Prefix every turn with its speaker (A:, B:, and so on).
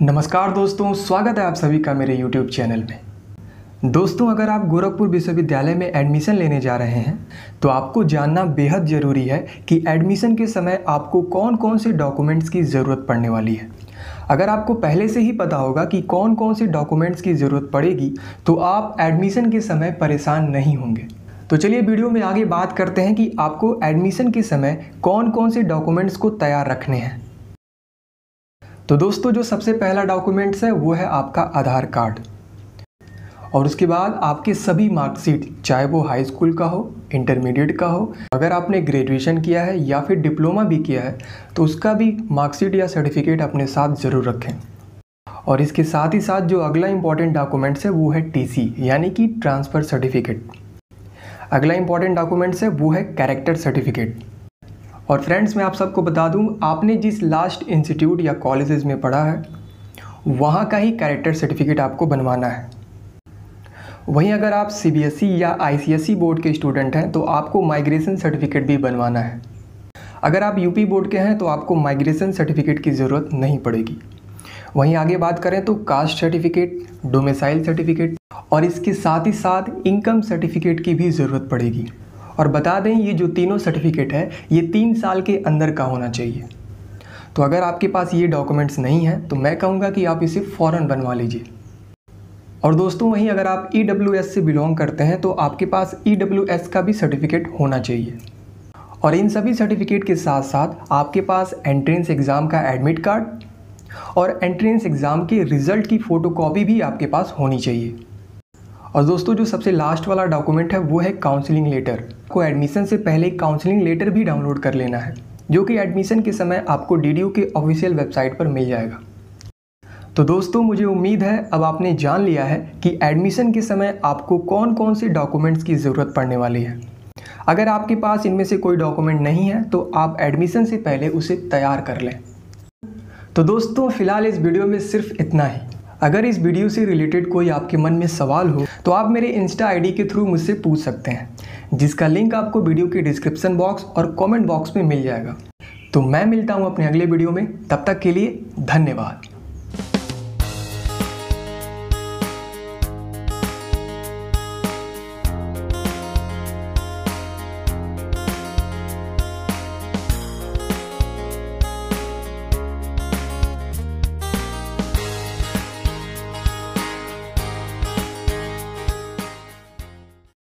A: नमस्कार दोस्तों, स्वागत है आप सभी का मेरे YouTube चैनल में। दोस्तों, अगर आप गोरखपुर विश्वविद्यालय में एडमिशन लेने जा रहे हैं तो आपको जानना बेहद ज़रूरी है कि एडमिशन के समय आपको कौन कौन से डॉक्यूमेंट्स की ज़रूरत पड़ने वाली है। अगर आपको पहले से ही पता होगा कि कौन कौन से डॉक्यूमेंट्स की ज़रूरत पड़ेगी तो आप एडमिशन के समय परेशान नहीं होंगे। तो चलिए वीडियो में आगे बात करते हैं कि आपको एडमिशन के समय कौन कौन से डॉक्यूमेंट्स को तैयार रखने हैं। तो दोस्तों, जो सबसे पहला डॉक्यूमेंट्स है, वो है आपका आधार कार्ड। और उसके बाद आपके सभी मार्कशीट चाहे वो हाई स्कूल का हो इंटरमीडिएट का हो, अगर आपने ग्रेजुएशन किया है या फिर डिप्लोमा भी किया है तो उसका भी मार्कशीट या सर्टिफिकेट अपने साथ ज़रूर रखें। और इसके साथ ही साथ जो अगला इंपॉर्टेंट डॉक्यूमेंट्स है, वो है टीसी यानी कि ट्रांसफ़र सर्टिफिकेट अगला इंपॉर्टेंट डॉक्यूमेंट्स है, वो है कैरेक्टर सर्टिफिकेट और फ्रेंड्स मैं आप सबको बता दूँ, आपने जिस लास्ट इंस्टीट्यूट या कॉलेजेस में पढ़ा है, वहाँ का ही कैरेक्टर सर्टिफिकेट आपको बनवाना है। वहीं अगर आप सी e या आई बोर्ड के स्टूडेंट हैं तो आपको माइग्रेशन सर्टिफिकेट भी बनवाना है। अगर आप यूपी बोर्ड के हैं तो आपको माइग्रेशन सर्टिफिकेट की ज़रूरत नहीं पड़ेगी। वहीं आगे बात करें तो कास्ट सर्टिफिकेट डोमिसाइल सर्टिफिकेट और इसके साथ ही साथ इनकम सर्टिफिकेट की भी ज़रूरत पड़ेगी। और बता दें, ये जो तीनों सर्टिफिकेट है, ये तीन साल के अंदर का होना चाहिए। तो अगर आपके पास ये डॉक्यूमेंट्स नहीं हैं तो मैं कहूँगा कि आप इसे फ़ौरन बनवा लीजिए। और दोस्तों, वहीं अगर आप ई e से बिलोंग करते हैं तो आपके पास ई e का भी सर्टिफिकेट होना चाहिए। और इन सभी सर्टिफिकेट के साथ साथ आपके पास एंट्रेंस एग्ज़ाम का एडमिट कार्ड और एंट्रेंस एग्ज़ाम के रिज़ल्ट की फ़ोटोकॉपी भी आपके पास होनी चाहिए। और दोस्तों, जो सबसे लास्ट वाला डॉक्यूमेंट है, वो है काउंसलिंग लेटर को एडमिशन से पहले काउंसलिंग लेटर भी डाउनलोड कर लेना है, जो कि एडमिशन के समय आपको डी के ऑफिशियल वेबसाइट पर मिल जाएगा। तो दोस्तों, मुझे उम्मीद है अब आपने जान लिया है कि एडमिशन के समय आपको कौन कौन से डॉक्यूमेंट्स की ज़रूरत पड़ने वाली है। अगर आपके पास इनमें से कोई डॉक्यूमेंट नहीं है तो आप एडमिशन से पहले उसे तैयार कर लें। तो दोस्तों, फ़िलहाल इस वीडियो में सिर्फ़ इतना ही। अगर इस वीडियो से रिलेटेड कोई आपके मन में सवाल हो तो आप मेरे इंस्टा आईडी के थ्रू मुझसे पूछ सकते हैं, जिसका लिंक आपको वीडियो के डिस्क्रिप्शन बॉक्स और कमेंट बॉक्स में मिल जाएगा। तो मैं मिलता हूँ अपने अगले वीडियो में, तब तक के लिए धन्यवाद।